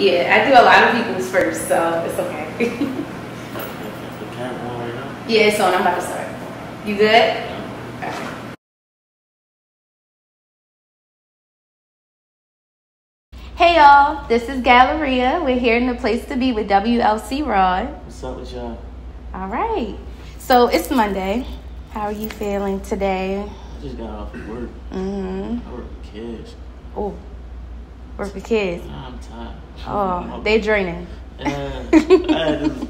Yeah, I do a lot of people's first, so it's okay. The camera on right now. yeah, it's on. I'm about to start. You good? Yeah. Okay. Hey y'all, this is Gallereah. We're here in the place to be with WLC Rod. What's up with y'all? All right. So it's Monday. How are you feeling today? I just got off of work. Mm-hmm. I work with kids. Oh, work with kids. I'm tired. Oh, they draining. Uh, uh, this,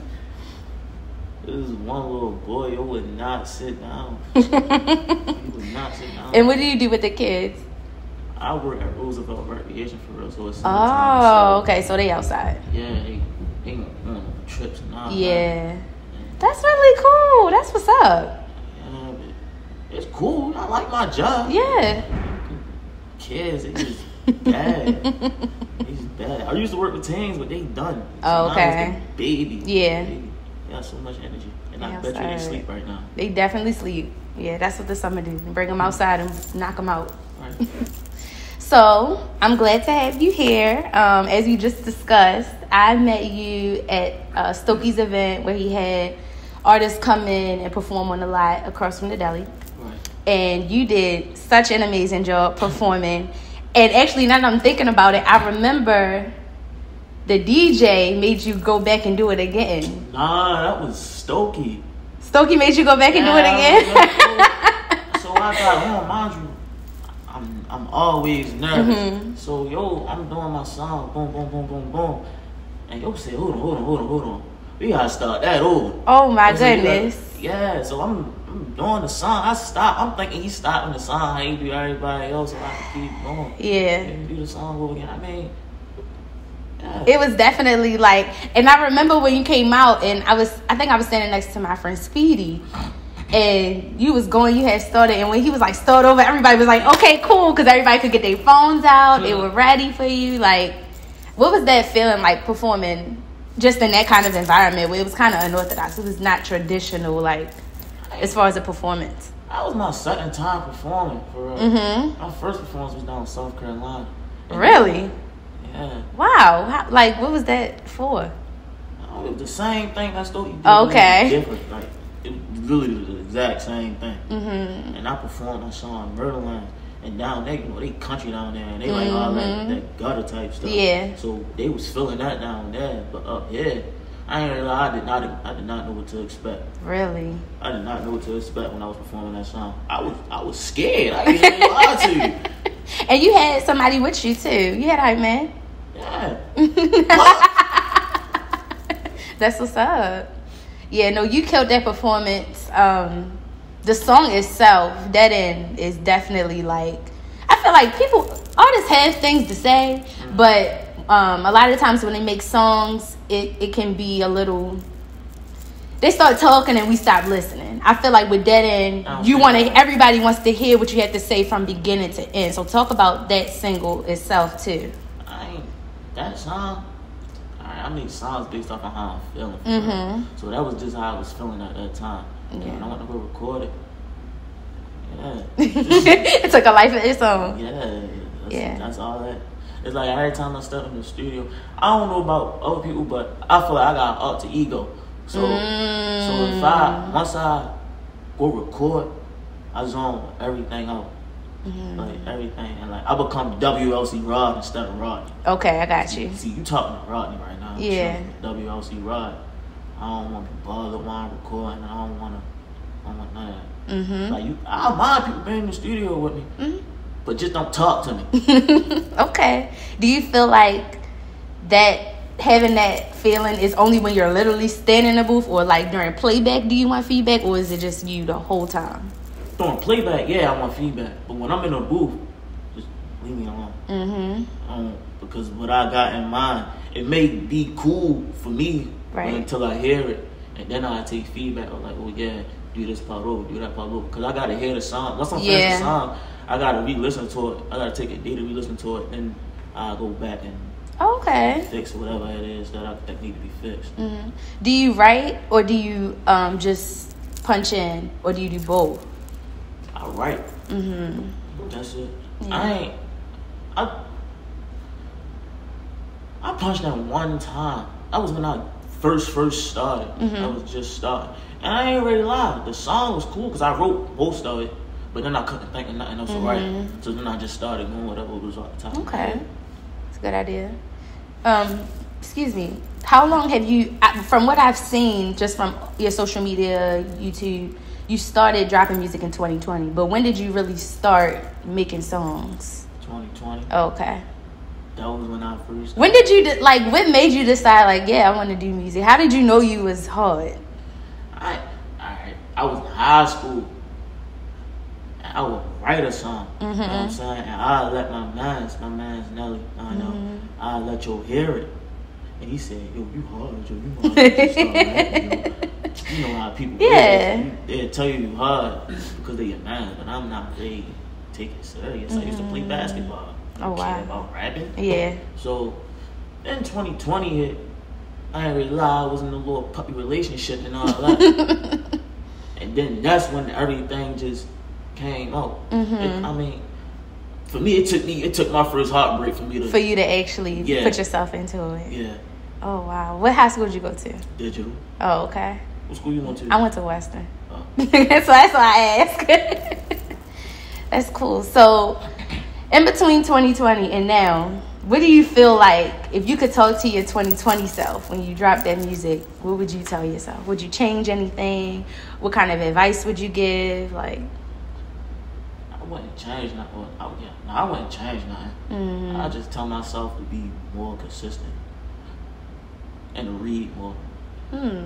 this one little boy who would not sit down. He would not sit down. And what do you do with the kids? I work at Roosevelt Recreation for real, so it's Oh, so, okay. So they outside. Yeah, they they on trips and all. Yeah. That's really cool. That's what's up. Yeah, it's cool. I like my job. Yeah. Kids, it just bad. Just bad. I used to work with teens, but they done. Oh, okay. baby. Yeah. Baby. They got so much energy, and I Yeah, bet you they sleep right now. They definitely sleep. Yeah, that's what the summer do. Bring them outside and knock them out. Right. So I'm glad to have you here. Um, as you just discussed, I met you at uh, Stokey's event where he had artists come in and perform on the lot across from the deli. right. And you did such an amazing job performing. And actually, now that I'm thinking about it, I remember the DJ made you go back and do it again. Nah, that was Stokey. Stokey made you go back and do it again. So I got home, mind you. I'm I'm always nervous. Mhm. So yo, I'm doing my song, boom, boom, boom, boom, boom, and yo say, hold on, hold on, hold on, hold on. We gotta start that over. oh my said, goodness. Yeah, so I'm, I'm doing the song. I stop. I'm thinking he's stopping the song. How he do everybody else, so I can keep going. Yeah. And do the song over again. I mean, yeah. It was definitely like, and I remember when you came out, and I was, I think I was standing next to my friend Speedy, and you was going, you had started, and when he was like start over, everybody was like, okay, cool, because everybody could get their phones out, they Yeah. were ready for you. Like, what was that feeling like performing just in that kind of environment where it was kind of unorthodox? It was not traditional, like as far as a performance. that was my second time performing for real. Mm-hmm. My first performance was down in South Carolina. Really? Yeah. Wow. How, like, what was that for? Oh, it was the same thing I did. Oh, it was okay. Different. Like, it was really the exact same thing. Mm-hmm. And I performed that song Murderland. And down there, you know, they country down there, and they like all that, that gutter type stuff. Mm-hmm. Yeah. So they was feeling that down there, but up here, I ain't really, I did not, I did not know what to expect. Really? I did not know what to expect when I was performing that song. I was, I was scared. I even lie to you. And you had somebody with you too. You had hype man. Yeah. That's what's up. Yeah, no, you killed that performance. Um, the song itself, Dead End, is definitely like I feel like people artists have things to say, but um, a lot of times when they make songs, it, it can be a little they start talking and we stop listening. I feel like with Dead End, don't you want to everybody wants to hear what you have to say from beginning to end. So talk about that single itself too. I ain't that song. I, I make songs based off of how I'm feeling. Mhm. So that was just how I was feeling at that time. And Yeah. when I went to go record it, yeah, it took a life of its own. yeah, that's, Yeah. that's all that. It's like every time I step in the studio, I don't know about other people, but I feel like I got an alter ego. So, so if I Mm. once I go record, I zone everything out. Mm-hmm. Like everything, and like I become WLC Rod instead of Rodney. Okay, I got you. See, you talking to Rodney right now. Yeah. WLC Rod. I don't want to be bothered while I'm recording. I don't want to. I don't want none of that. Mm-hmm. Like you, I don't mind people being in the studio with me, Mhm. But just don't talk to me. okay. Do you feel like that having that feeling is only when you're literally standing in the booth or like during playback do you want feedback or is it just you the whole time? During playback, yeah, I want feedback, but when I'm in the booth, just leave me alone. Mm-hmm. Um, because what I got in mind, it may be cool for me Right. until I hear it, and then I take feedback. I'm like, oh yeah, do this part over, do that part over, because I gotta hear the song. Once I'm finished Yeah. the song, I gotta re-listen to it. I gotta take a day to re-listen to it, and I go back and Okay. fix whatever it is that I that need to be fixed. hmm Do you write or do you um, just punch in or do you do both? I write. Mm-hmm. That's it. Yeah. I ain't. I. I punched that one time. That was when I first first started. Mm-hmm. I was just starting, and I ain't really lie. The song was cool because I wrote most of it, but then I couldn't think of nothing else to write. So then I just started doing whatever was on the top. Mm-hmm. Okay, it's a good idea. Um, excuse me. How long have you, from what I've seen, just from your social media, YouTube, you started dropping music in 2020. But when did you really start making songs? 2020. Okay. That was when I first. When did you de- like? What made you decide like, yeah, I want to do music? How did you know you was hard? I, I, I was in high school. I would write a song. You know what Mm-hmm. I'm saying? And I let my man's, my man's Nelly, I know, Mm-hmm. I let you hear it. And he said, yo, you hard, yo, you hard. to start rapping, yo. You know how people Yeah. is. They'll tell you you hard because they your man, but I'm not really take it serious. I used to play basketball. I Oh, wow. about rapping. Yeah. So then 2020 hit. I ain't really lie, I was in a little puppy relationship and all that. and then that's when everything just came out. Mm-hmm. It- I mean, for me, it took me, it took my first heartbreak for me to, For you to actually Yeah. put yourself into it. yeah, Oh wow. What high school did you go to? digital. Oh okay. What school you went to? I went to Western. Oh. so that's why I ask. that's cool. So, in between 2020 and now, what do you feel like if you could talk to your 2020 self when you drop that music? What would you tell yourself? Would you change anything? What kind of advice would you give? Like, wouldn't change nothing. I, yeah, no, I wouldn't change nothing. mm, I just tell myself to be more consistent and to read more. hmm.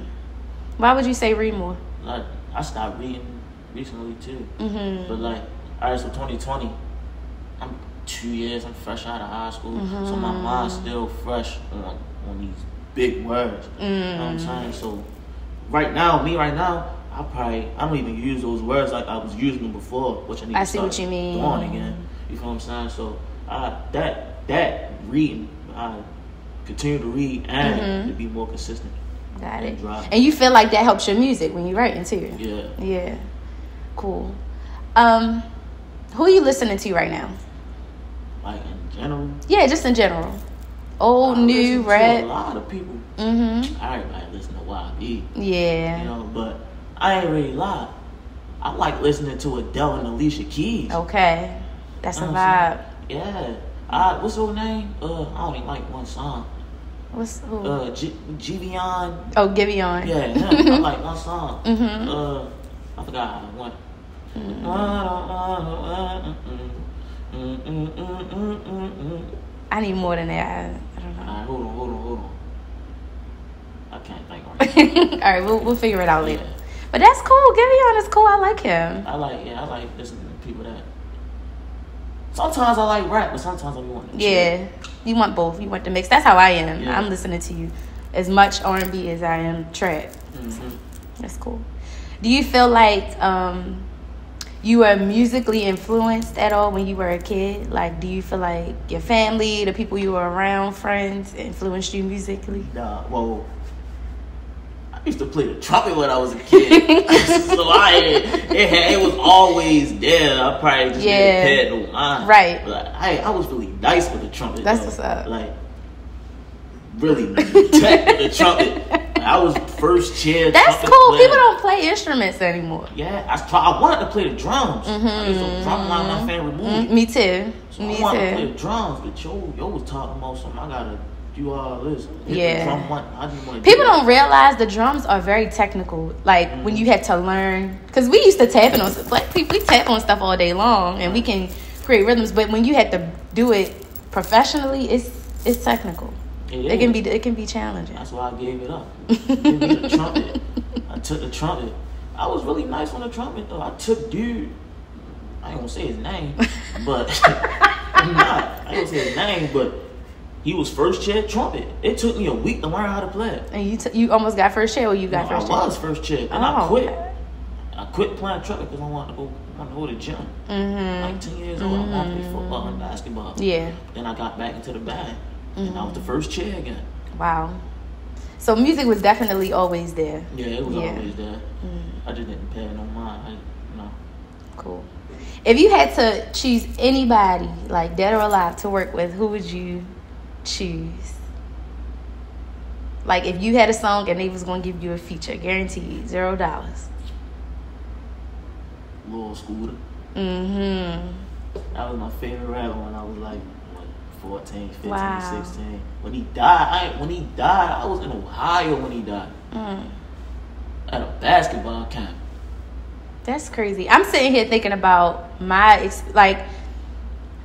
Why would you say read more? Like I stopped reading recently too. Mm-hmm. But like, all right, so 2020, I'm two years. I'm fresh out of high school, so my mind's still fresh on on these big words. You know what I'm saying? So right now, me right now, I probably I don't even use those words like I was using them before, which I need I to see start what you mean. doing again. You feel what I'm saying? So I that that reading, I continue to read and Mm-hmm. to be more consistent. Got it. drop. And you feel like that helps your music when you're writing too. Yeah. Yeah. Cool. Um, who are you listening to right now? Like in general, Yeah, just in general. Old, I new, red. A lot of people. Mm-hmm. Everybody listen to YB. Yeah. You know, but I ain't really lie. I like listening to Adele and Alicia Keys. Okay. That's a You know what vibe. Yeah. I, what's her name? Uh, I don't like one song. What's who? Uh, G- Giveon. oh, Giveon. Yeah, him. I like one song. Mhm. Uh, I forgot how it went. I need more than that. I, I don't know. Alright, hold on, hold on, hold on. I can't think right. All right, we'll we'll figure it out later. But that's cool. Giveon is cool. I like him. I like, yeah, I like listening to people that. Sometimes I like rap, but sometimes I be wanting to chill. Yeah. You want both. You want the mix. That's how I am. Yeah. I'm listening to you as much R&B as I am trap. Mhm. That's cool. Do you feel like um, you were musically influenced at all when you were a kid? Like, do you feel like your family, the people you were around, friends, influenced you musically? Nah, well, I used to play the trumpet when I was a kid, so I it, had, it was always there. I probably just Yeah. didn't pay no mind. Right. But I I was really nice with the trumpet. That's though. what's up. Like really tech with the trumpet. Like, I was first chair. That's cool. player. People don't play instruments anymore. Yeah, I try, I wanted to play the drums. I used to drum line my favorite movie. Mm, me too. So Me I wanted to play too. the drums, but yo, yo was talking about something. I gotta do all this. Yeah. Drum one. I just want People don't realize the drums are very technical. Like mm-hmm. when you had to learn, because we used to tap on like we, we tap on stuff all day long, and we can create rhythms. But when you had to do it professionally, it's it's technical. It can be it can be challenging. That's why I gave it up. Give me the trumpet. I took the trumpet. I was really nice on the trumpet though. I took dude. I ain't gonna say his name, but I'm not. I ain't gonna say his name, but he was first chair trumpet. It took me a week to learn how to play it. And you t- you almost got first chair, or you got No, first chair. I was first chair, and Oh, I quit. okay. I quit playing trumpet because I wanted to go. wanted to go to the gym. Mhm. Like ten years old, I wanted to play football and basketball. Yeah. Then I got back into the band, and I Mm-hmm. was the first chair again. Wow. So music was definitely always there. Yeah, it was Yeah. always there. I just didn't pay no mind. I, you know. Cool. If you had to choose anybody, like dead or alive, to work with, who would you choose? Like if you had a song and they was gonna give you a feature, guaranteed zero dollars. Lor Scoota. Mm-hmm. That was my favorite rapper when I was like what, 14, 15, Wow. 16. When he died, I, when he died, I was in Ohio when he died Mm. at a basketball camp. That's crazy. I'm sitting here thinking about my like.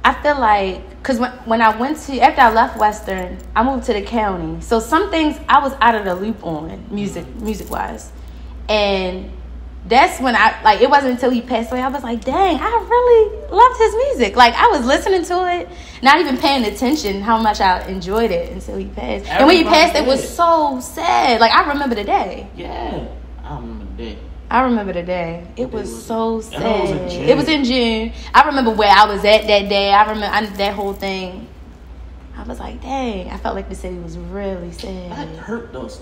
I feel like because when when I went to after I left Western, I moved to the county. So some things I was out of the loop on music music wise, and that's when I like it wasn't until he passed away I was like, dang, I really loved his music. Like I was listening to it, not even paying attention how much I enjoyed it until he passed. and when he Everybody passed, it was so sad. Like I remember the day. Yeah, I remember that. I remember the day. It was was so sad. It was in June. It was in June. I remember where I was at that day. I remember I, that whole thing. I was like, dang. I felt like the city was really That sad. hurt us,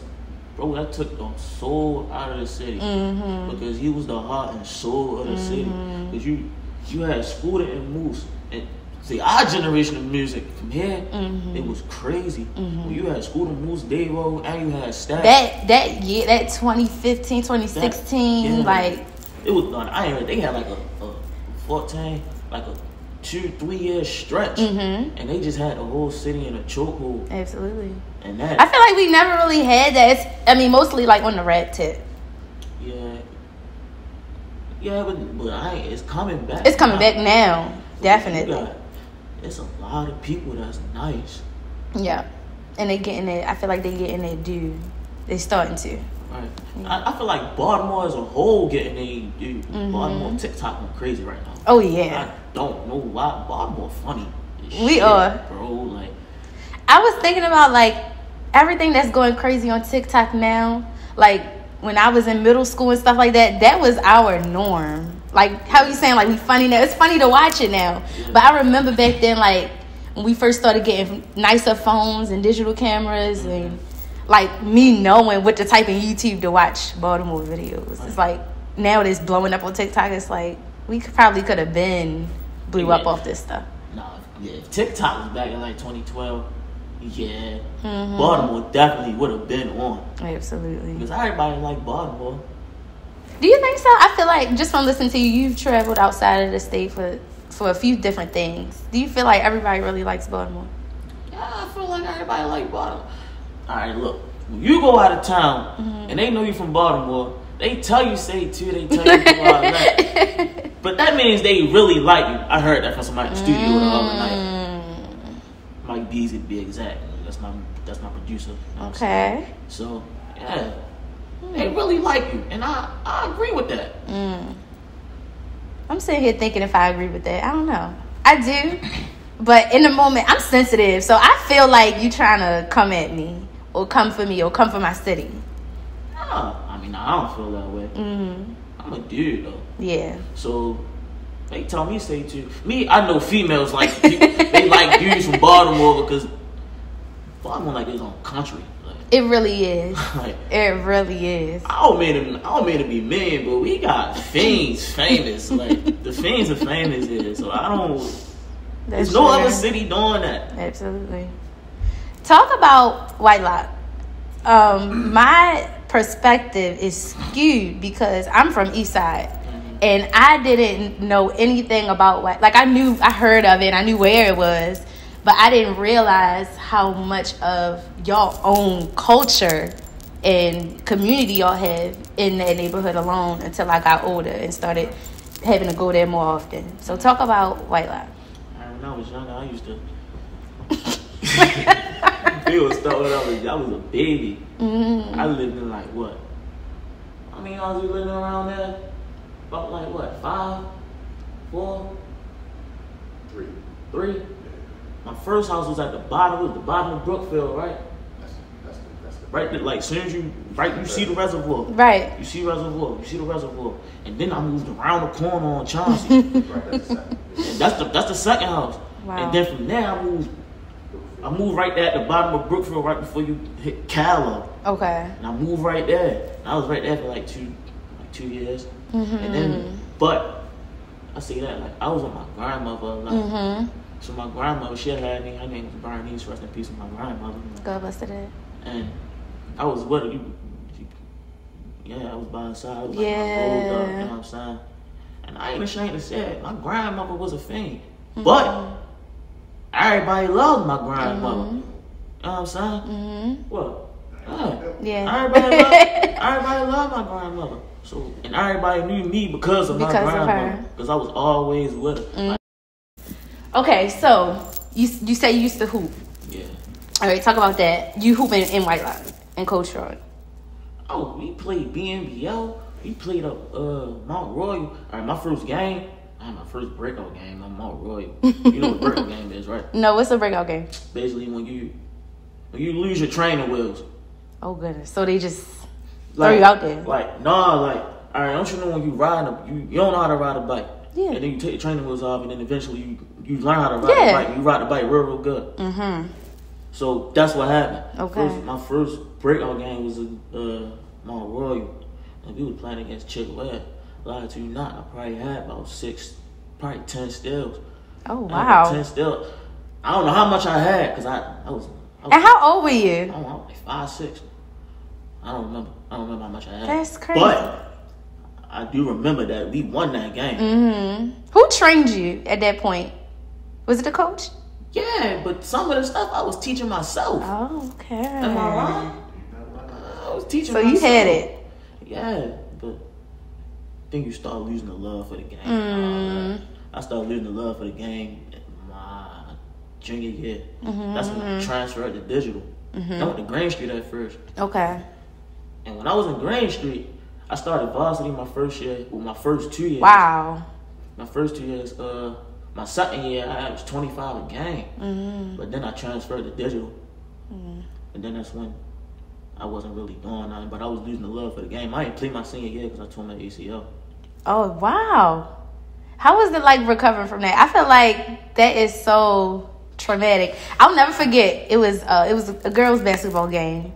bro. That took the soul out of the city Mm-hmm. because he was the heart and soul of the city. Because you, you had Scoota and Moose, and see our generation of music from here, Mm-hmm. it was crazy. When you had Scoota, Moose, Davo, and you had Stack. That that year, that 2015, 2016, Yeah. like it was. On I ain't. They had like a, a fourteen, like a two, three year stretch, Mhm. and they just had the whole city in a chokehold. absolutely. And that, I feel like we never really had that. It's, I mean, mostly like on the red tip. yeah, yeah, but but I it's coming back. It's coming now. back now, You definitely. It's a lot of people that's nice. Yeah, and they getting it. I feel like they getting it due. They starting to. Right. I, I feel like Baltimore as a whole getting a dude. Mm-hmm. Baltimore TikTok went crazy right now. Oh yeah. I don't know why Baltimore funny. We shit, are. bro. Like I was thinking about like everything that's going crazy on TikTok now. Like when I was in middle school and stuff like that, that was our norm. Like how you saying like we funny now? It's funny to watch it now, but I remember back then like when we first started getting nicer phones and digital cameras and like me knowing what to type in YouTube to watch Baltimore videos. It's like now it's blowing up on TikTok. It's like we could, probably could have been blew up off this stuff. Nah, yeah, if TikTok was back in like 2012, yeah, Mm-hmm. Baltimore definitely would have been on Absolutely. because everybody like Baltimore. Do you think so? I feel like just from listening to you, you've traveled outside of the state for for a few different things. Do you feel like everybody really likes Baltimore? Yeah, I feel like everybody like Baltimore. All right, look, when you go out of town Mm-hmm. and they know you from Baltimore, they tell you say two, they tell you that. But that means they really like you. I heard that from somebody in the studio the other night. Mm, Mike Beasley to be exact. That's my that's my producer. you know what I'm saying? okay. So yeah, they really like you, and I I agree with that. Mm. I'm sitting here thinking if I agree with that. I don't know. I do, but in the moment, I'm sensitive, so I feel like you trying to come at me or come for me or come for my city. Nah, I mean I don't feel that way. hmm I'm a dude though, Yeah. so they tell me stay to me. I know females like they like dudes from Baltimore because Baltimore like its on country. It really is. like It really is. I don't mean to, I don't mean to be mean, but we got fiends famous. Like the fiends are famous here, so I don't. That's There's no true. other city doing that. Absolutely. Talk about Whitelock. Um, my perspective is skewed because I'm from East Side, and I didn't know anything about White. Like I knew, I heard of it, I knew where it was, but I didn't realize how much of y'all own culture and community y'all have in that neighborhood alone until I got older and started having to go there more often. So talk about Whitelock. When I was younger, I used to. it was stuff when I was, I was a baby. Mm-hmm. I lived in like what? I mean, I was living around there. About like what? Five, four, Three. three. My first house was at the bottom. It was the bottom of Brookfield, right? That's that's the that's the Right, there, like soon as you right, you see the reservoir. Right. You see reservoir. You see the reservoir, and then I moved around the corner on Chauncey. right. That's the second. And that's the that's the second house. Wow. And then from there I moved I moved right there at the bottom of Brookfield right before you hit Callow. Okay. And I moved right there. And I was right there for like two like two years. Mm-hmm. And then but I see that like I was with my grandmother like Mm-hmm. So my grandmother she had me, her name was Bernice, rest in peace with my grandmother. God bless it. And I was with her. Yeah, I was by her side. I was like, my up, Yeah. you know what I'm saying? And I ain't ashamed to say it. My grandmother was a fiend. But everybody loved my grandmother. You know what I'm saying? hmm What? Yeah. Yeah. Everybody loved, everybody loved my grandmother. So and everybody knew me because of my Because grandmother. Because I was always with her. Like, Okay, so you you say you used to hoop. yeah. All right, talk about that. You hooping in Whitelock and Coach Troy. Oh, we played BNBL. We played up uh, Mount Royal. All right, my first game. I had my first breakout game on Mount Royal. you know what a breakout game is, right? No, what's a breakout game? Basically, when you when you lose your training wheels. Oh goodness. So they just Like, throw you out there. Like, nah, like, all right, don't you know when you ride a, you, you don't know how to ride a bike. Yeah. And then you take your training wheels off, and then eventually you, you learn how to ride Yeah. a bike. You ride the bike real, real good. Mm-hmm. So that's what happened. Okay. First, my first breakout game was uh, Mount Royal, and we were playing against Chickasaw. Lie to you not, I probably had about six, probably ten steals. Oh wow. ten steals. I don't know how much I had because I, I was, I was And how old were I you? don't know, like five, six. I don't remember. I don't remember how much I had. That's crazy. But I do remember that we won that game. Mm-hmm. Who trained you at that point? Was it the coach? Yeah, but some of the stuff I was teaching myself. Oh, okay. Am I wrong? I was teaching So you had it. Yeah, but I think you start losing the love for the game. Mm. I started losing the love for the game in my junior year. Mm-hmm, That's when I transferred to digital. I went to Green Street at first. Okay. And when I was in Green Street, I started varsity my first year, well, my first two years. Wow. My first two years, uh, my second year, I averaged 25 a game. Mm-hmm. But then I transferred to digital. And then that's when I wasn't really doing nothing, but I was losing the love for the game. I didn't play my senior year because I tore my ACL. Oh wow. How was it like recovering from that? I feel like that is so traumatic. I'll never forget. It was uh, it was a girls basketball game,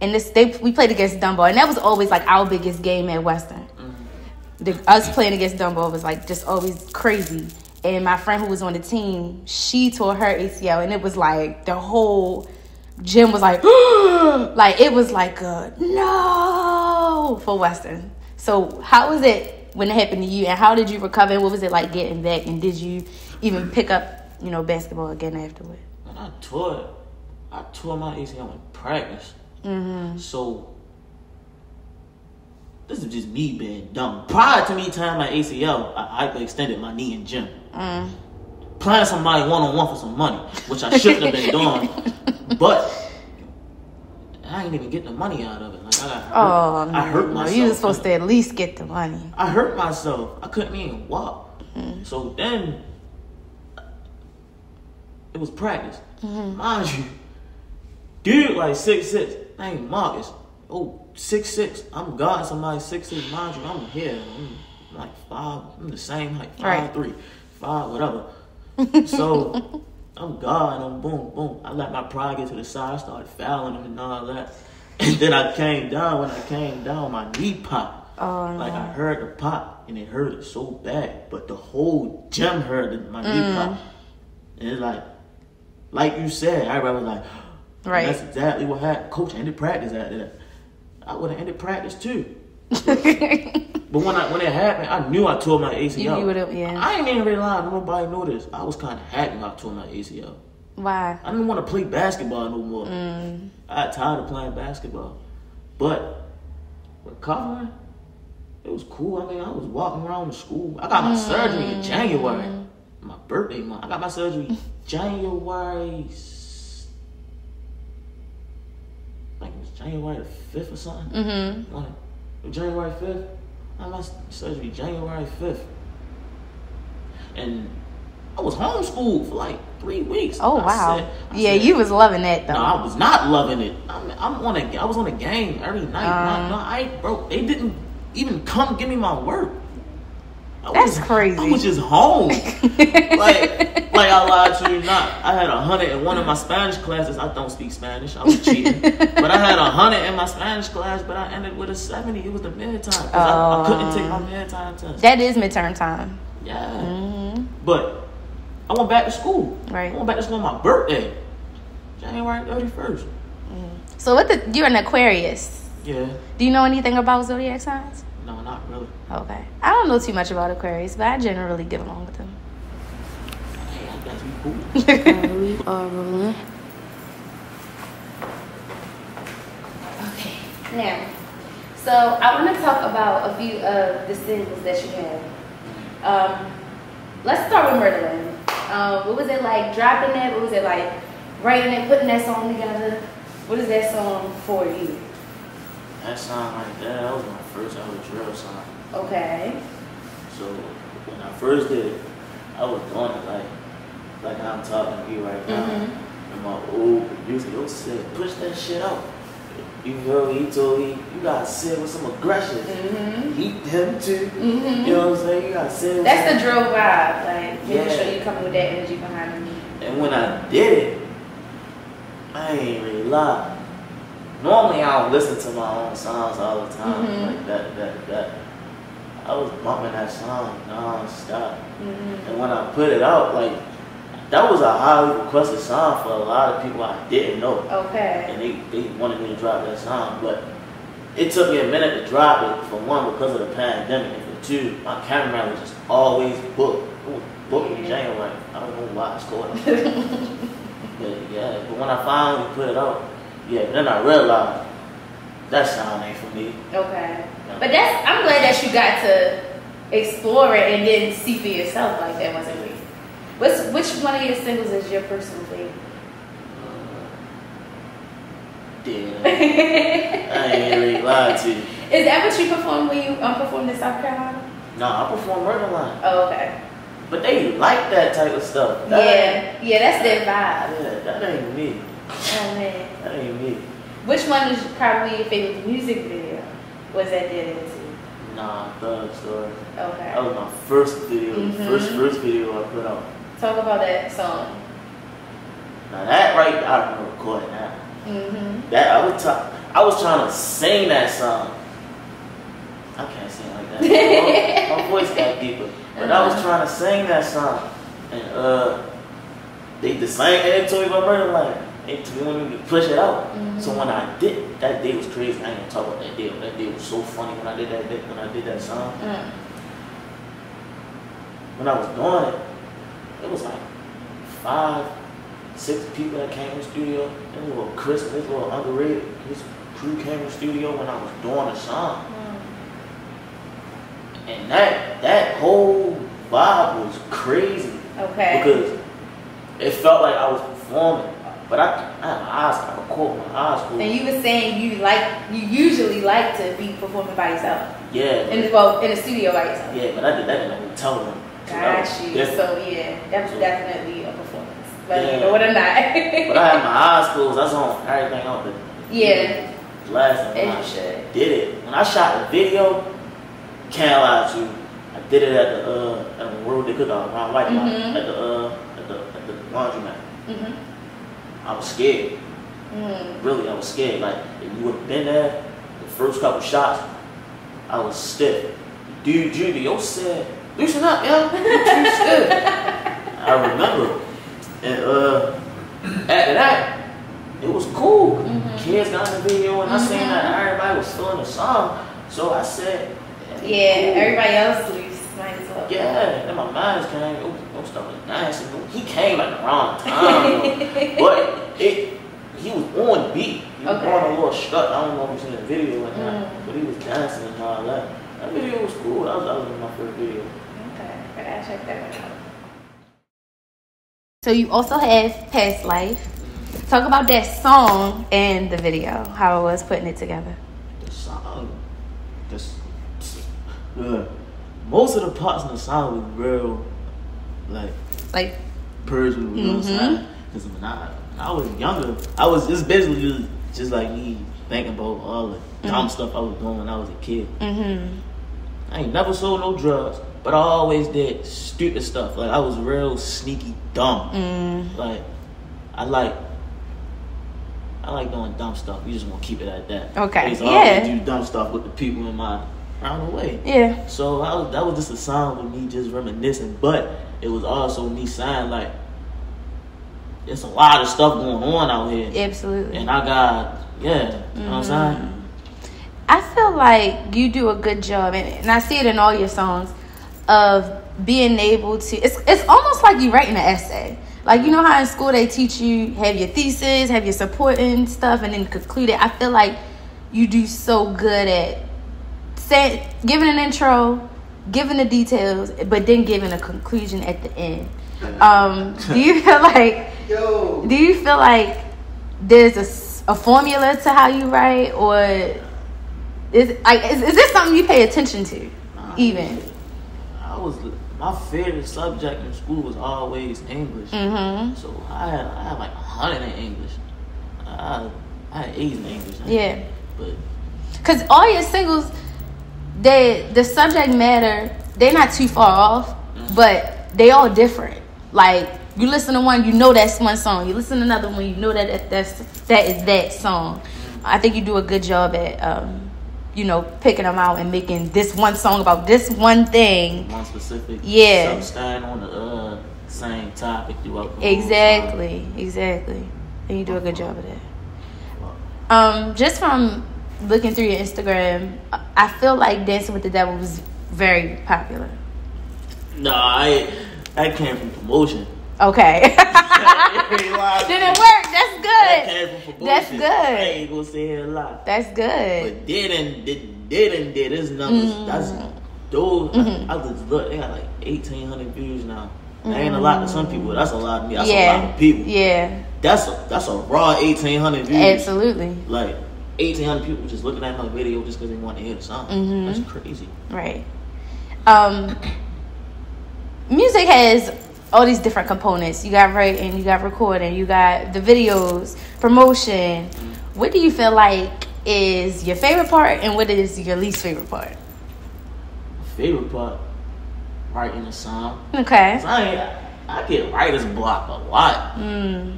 and this they we played against Dunbar, and that was always like our biggest game at Western. Mm-hmm. The, us playing against Dunbar was like just always crazy. And my friend who was on the team, she tore her ACL, and it was like the whole gym was like, like it was like a no for Western. So how was it when it happened to you, and how did you recover? And what was it like getting back? And did you even pick up, you know, basketball again afterward? When I tore I tore my ACL in practice. Mm-hmm. So this is just me being dumb. Prior to me tearing my ACL, I extended my knee in gym. Mm. Playing somebody one on one for some money, which I shouldn't have been doing. But I ain't even getting the money out of it. Like I got hurt. Oh no, I hurt no, myself. you were supposed to at least get the money. I hurt myself. I couldn't even walk. So then it was practice. Mind you, dude like six six, name Marcus. Oh, six six. I'm God. somebody six six. Mind you, I'm here. I'm like five. I'm the same height. Five Right. three, five whatever. so I'm God. I'm Boom boom. I let my pride get to the side. I started fouling them and all that. And then I came down. When I came down, my knee popped. Oh Like no. I heard the pop and it hurt so bad, but the whole gym heard it, my Mm. knee pop. And it's like, like you said, I was like, Right. That's exactly what happened. Coach ended practice after that. I would have ended practice too. But when I when it happened, I knew I tore my ACL. You yeah. I ain't even realize nobody noticed. I was kind of happy when I tore my ACL. Why? I didn't want to play basketball no more. Mm. I got tired of playing basketball. But recovering, it was cool. I mean, I was walking around the school. I got my surgery in January. My birthday month. I got my surgery January. Think it was January the 5th or something. Mm-hmm. Like, January 5th. I had my surgery January 5th. And I was homeschooled for like three weeks. Oh I wow. said- yeah, said, you was loving that though. no, I was not loving it. I'm, I'm on a, I was on a game every night. Uh. no, no, I, bro, they didn't even come give me my work. I That's was, crazy. I was just home. like, like I lied to you not. I had a hundred in one of my Spanish classes. I don't speak Spanish. I was cheating, but I had a hundred in my Spanish class. But I ended with a seventy. It was the mid time. I, I couldn't take my mid time test. that is midterm time. yeah, Mm-hmm. but I went back to school. Right. I went back to school on my birthday, January thirty first. So what the you're an Aquarius. Yeah. Do you know anything about zodiac signs? No, not really. Okay. I don't know too much about Aquarius, but I generally get along with them. Hey, I guess we cool. we are rolling. Okay. Now, so I want to talk about a few of the singles that you have. Um, let's start with Murderland. Um, what was it like dropping that? What was it like writing it, putting that song together? What is that song for you? That song like that, that was my first ever drill song. Okay. So when I first did it, I was doing it like like I'm talking to you right now. Mhm. And my old producer, yo said, push that shit out. You know. He told me, you gotta sit with some aggression. Mm-hmm. He him too. Mm-hmm. You know what I'm saying? You gotta sit with That's the drill vibe. Like making Yeah. sure you come with that energy behind me. And when I did it, I ain't really lie. Normally I don't listen to my own songs all the time. Mhm. Like that, that, that. I was bumping that song non-stop. Mm-hmm. And when I put it out, like, that was a highly requested song for a lot of people I didn't know. Okay. And they, they wanted me to drop that song. But it took me a minute to drop it, for one, because of the pandemic, and for two, my cameraman was just always booked. It was booked in January. I don't know why it's called. but yeah, but when I finally put it out, yeah, then I realized that sound ain't for me. Okay. But that's I'm glad that you got to explore it and then see for yourself like that wasn't me. What's which one of your singles is your personal favorite? Yeah, I ain't really lied to you. Is that what you performed when you um, performed in South Carolina? No, I perform Murderland. Oh, okay. But they like that type of stuff. That yeah, yeah, that's their vibe. Yeah, that ain't me. Oh man. That ain't me. Which one is probably your favorite music video? Was that did into? Nah, Thug Story. Okay. That was my first video, Mhm. first first video I put out. Talk about that song. Now that right, I remember recording that. Mm-hmm. That I was ta- I was trying to sing that song. I can't sing like that. my, my voice got deeper, but I was Uh-huh. trying to sing that song, and uh, they the same and they told me about Murderland. They wanted me to push it out. So when I did, that day was crazy. I ain't gonna talk about that day. That day was so funny when I did that. Day, when I did that song, Mm. when I was doing it, it was like five, six people that came in the studio. This little Chris, this little underrated, his crew came in the studio when I was doing the song. And that that whole vibe was crazy Okay. because it felt like I was performing. But I, I my eyes, I record my eyes closed. And you were saying you like you usually like to be performing by yourself yeah, in the well in the studio by yourself. yeah, but I did that in a hotel room. So Got you. different. So yeah, that was So- definitely a performance. But you know what I'm not. But I had my eyes closed. I was on everything on. But yeah, the last time I should. did it, when I shot the video, can't lie to you, I did it at the uh at the world they cook out around White Mhm. at the uh at the at the laundromat. Mhm. I was scared. Mm. Really, I was scared. Like if you would have been there, the first couple shots, I was stiff. Dude, Judy, yo said, loosen up, yo. You stiff. I remember. And uh after that, it was cool. Mhm. Kids got in the video and I seen that everybody was feeling the song. So I said, Yeah, cool. everybody else leaves might. Yeah, then my mind came, oh, oh stuff was dancing. He came at the wrong time, but it, he was on beat. He was Okay. on a little strut. I don't know if you seen the video or not, Mm. but he was dancing and all that. That video was cool. That was, that was my first video. Okay, I gotta check that one out. So you also have Past Life. Talk about that song and the video, how it was putting it together. The song, just, uh, most of the parts in the song was real, like, Like, personal, you know what I'm Mhm. saying? Because when I, when I was younger, I was just basically just, just like me thinking about all the dumb Mhm. stuff I was doing when I was a kid. mm-hmm. I ain't never sold no drugs, but I always did stupid stuff. Like I was real sneaky dumb. Mm. Like I like I like doing dumb stuff. You just want to keep it at that. Okay, I used to yeah. always do dumb stuff with the people in my around the way. Yeah. So I was, that was just a song with me just reminiscing, but it was also me saying like, it's a lot of stuff going on out here, Absolutely. and I got yeah, you know what I'm saying. Mm-hmm. I feel like you do a good job, and, and I see it in all your songs, of being able to. It's it's almost like you're writing an essay. Like you know how in school they teach you have your thesis, have your supporting stuff, and then conclude it. I feel like you do so good at say, giving an intro, giving the details, but then giving a conclusion at the end. Um, do you feel like? Yo. Do you feel like there's a formula to how you write, or is like is, is this something you pay attention to? Nah, Even. I was my favorite subject in school was always English. Mm-hmm. So I had I had like a hundred in English. I I had A's in English. Yeah. But Cause all your singles, they the subject matter, they're not too far off, but they all different. Like you listen to one, you know that's one song. You listen to another one, you know that that- that's that is that song. I think you do a good job at, um, you know, picking them out and making this one song about this one thing. one specific Yeah. stand on the uh, same topic throughout Exactly, exactly. And you do a good job of that. Um, just from looking through your Instagram, I- feel like Dancing with the Devil was very popular. No, I that came from promotion. Okay. Didn't work. That's That good. came from promotion. That's good. I ain't gonna say a lot. That's good. But didn't did didn't did his numbers. Mm. That's those. Mm-hmm. I, I just look. They got like eighteen hundred views now. That ain't a lot to some people. That's a lot to me. That's a lot yeah. of people. Yeah. That's a that's a raw eighteen hundred views. Absolutely. Like eighteen hundred people just looking at my video just because they want to hear the song. Mhm. That's crazy. Right. Um, music has all these different components. You got writing, you got recording, you got the videos, promotion. What do you feel like is your favorite part, and what is your least favorite part? Favorite part, writing a song. Okay. I I get writer's block a lot, Mm.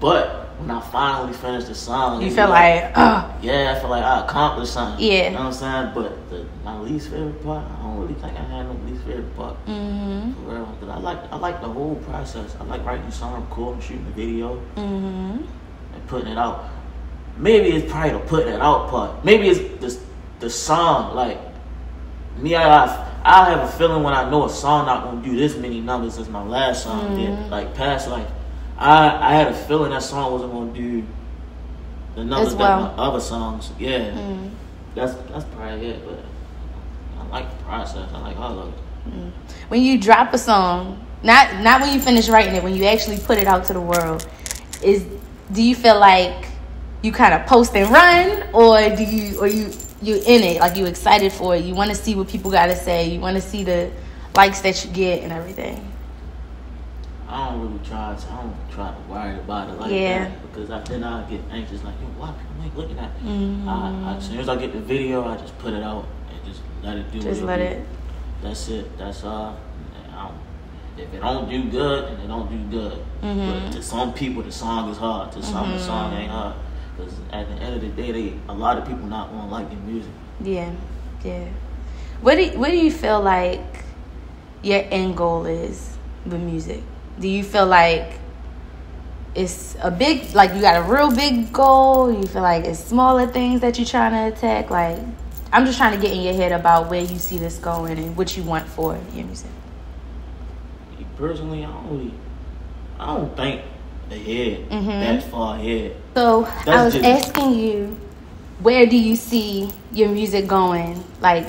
but when I finally finish the song, You feel like, oh, Yeah, I feel like I accomplished something. Yeah. You know what I'm saying? But the, my least favorite part, I don't really think I had no least favorite part. mm-hmm, For real. I like I like the whole process. I like writing the song, recording, shooting the video, mm-hmm. and putting it out. Maybe it's probably the putting it out part. Maybe it's the, the song. Like, me, I, I have a feeling when I know a song not going to do this many numbers as my last song did. Mhm. Like, past life. I, I had a feeling that song wasn't going to do the numbers As well. that my other songs. Yeah. Mm. That's that's probably it, but I like the process. I like all of it. When you drop a song, not not when you finish writing it, when you actually put it out to the world, is do you feel like you kind of post and run, or do you or you you in it like you excited for it? You want to see what people got to say. You want to see the likes that you get and everything. I don't really try to. I don't try to worry about it like Yeah. that because I, then I get anxious. Like, yo, why people ain't looking at? it? Mhm. I, I, as soon as I get the video, I just put it out and just let it do. Just what let do. it. That's it. That's all. And if it don't do good, then it don't do good. Mhm. But to some people, the song is hard. To some, the song Mm-hmm. ain't hard. Because at the end of the day, they a lot of people not gonna like your music. Yeah, yeah. What do what do you feel like your end goal is with music? Do you feel like it's a big like you got a real big goal? You feel like it's smaller things that you're trying to attack? Like I'm just trying to get in your head about where you see this going and what you want for your music. Personally, I don't really, I don't think ahead Mhm. that far ahead. So I That's was just- asking you, where do you see your music going? Like,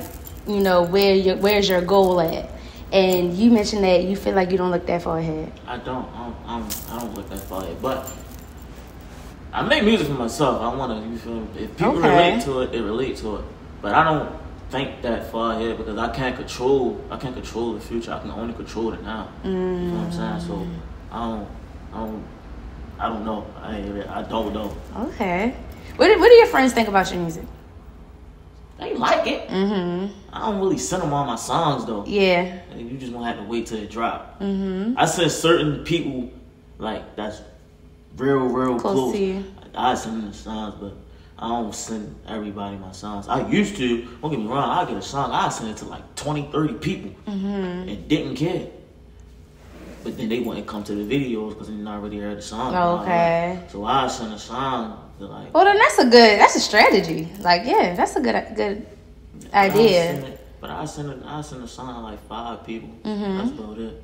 you know, where your where's your goal at? And you mentioned that you feel like you don't look that far ahead. I don't, I don't, I don't, I don't look that far ahead. But I make music for myself. I want to, you feel me? If people Okay. relate to it, they relate to it. But I don't think that far ahead because I can't control, I can't control the future. I can only control it now. You know what I'm mm. saying? So I don't, I don't, I don't know. I, I don't know. Okay. What do, what do your friends think about your music? They like it. Mm-hmm. I don't really send them all my songs though. Yeah. And You just gonna have to wait till it drop. Mm-hmm. I send certain people like that's real, real Close close. I send them the songs, but I don't send everybody my songs. I used to. Don't get me wrong. I get a song. I send it to like 20, 30 people, Mm-hmm. and didn't care. but then they wouldn't come to the videos because they not really heard the song. okay. So I send a song like. Well, then that's a good. That's a strategy. Like, yeah, that's a good good idea. it- But I sent a, I sent a song to like five people. Mm-hmm. That's about it.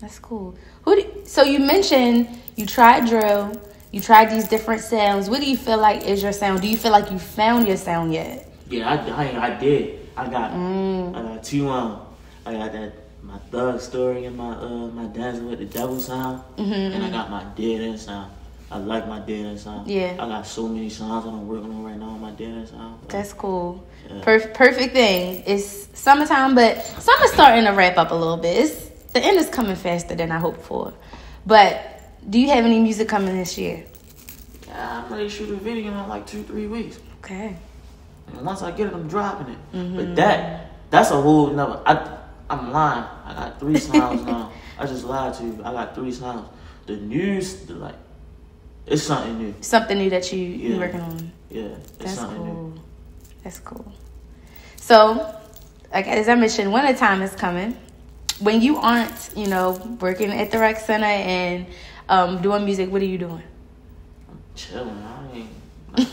That's cool. Who? Do, so you mentioned you tried drill. You tried these different sounds. What do you feel like is your sound? Do you feel like you found your sound yet? Yeah, I, I, I did. I got Mm. I got two um I got that my thug story and my uh my dancing with the devil sound Mm-hmm, and I got my dead end sound. I like my dead end sound. Yeah. I got so many songs that I'm working on right now on my dead end sound. Like, That's cool. Yeah. Perf- perfect thing. It's summertime, but summer's starting to wrap up a little bit. It's, the end is coming faster than I hoped for. But do you have any music coming this year? yeah, I'm ready to shoot a video in like two, three weeks. Okay. And once I get it, I'm dropping it. Mm-hmm. But that that's a whole nother. I I'm lying. I got three songs now. I just lied to you. I got three songs. The news, the like, it's something new. Something new that you you Yeah. working on. Yeah, it's That's something new. cool. That's cool. So, like as I mentioned, winter time is coming. When you aren't, you know, working at the rec center and um, doing music, what are you doing? I'm chilling. I ain't. not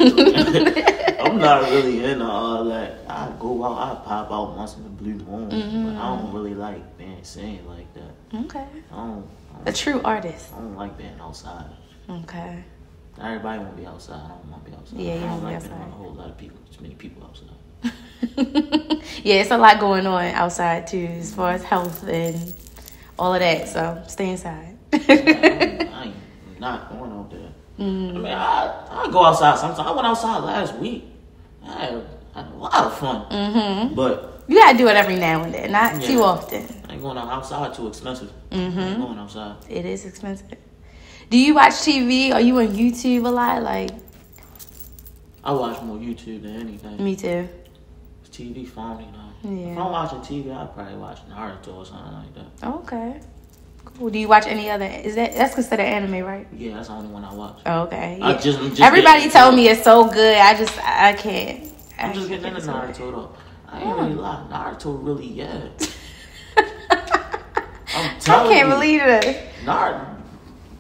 really- I'm not really into all that. I go out, I pop out once in the blue moon, but I don't really like being seen like that. Okay. I don't. I A don't, true artist. I don't like being outside. Okay. Everybody want to be outside. I don't want to be outside. Yeah, you don't don't like outside. a whole lot of people. Too many people outside. yeah, it's a lot going on outside too, as far as health and all of that. So stay inside. I ain't, I ain't not going out there. I mean, I, I go outside sometimes. I went outside last week. I had, I had a lot of fun. hmm But You gotta do it every now and then, not too often. I ain't going out outside too expensive. I ain't going outside. It is expensive. Do you watch TV? Are you on YouTube a lot? Like I watch more YouTube than anything. me too. TV phony now. Yeah. If I'm watching TV, I'd probably watch Naruto or something like that. Okay. Cool. Do you watch any other? Is that that's considered anime, right? Yeah, that's the only one I watch. Oh, okay. Yeah. I'm just Everybody getting- told me it's so good. I just I can't. I I'm just can't getting into it. Naruto though. I ain't oh. really lie. Naruto really, yeah. I'm I can't you. believe it. Naruto.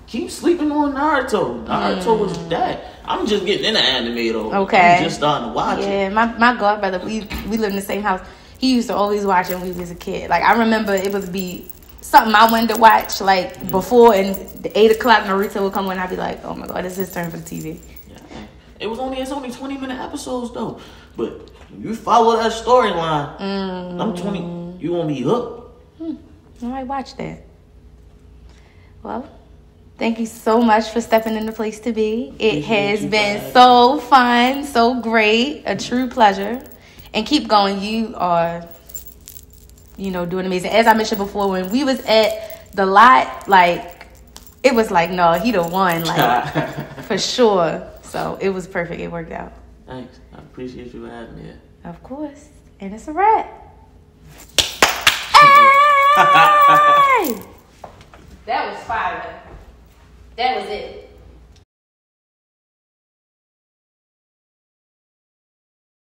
Keep sleeping on Naruto. Naruto was that. I'm just getting into anime though. Mm. Okay. I'm just starting to watch it. Yeah, my my god brother, we we live in the same house. He used to always watch it when we was a kid. Like I remember it would be something I wanted to watch like Mm-hmm. before and the eight o'clock Naruto would come on. I'd be like, oh my god, it's his turn for the TV. Yeah. It was only it's only 20 minute episodes though. But you follow that storyline. Mm. I'm 20. You gonna be hooked. I might watch that. Well, thank you so much for stepping in the place to be. It has been so fun, so great, a true pleasure. And keep going. You are, you know, doing amazing. As I mentioned before, when we was at the lot, like it was like, no, he the one, like for sure. So it was perfect. It worked out. Thanks. I appreciate you having me. Of course. And it's a wrap. Hey! that was fire. That was it.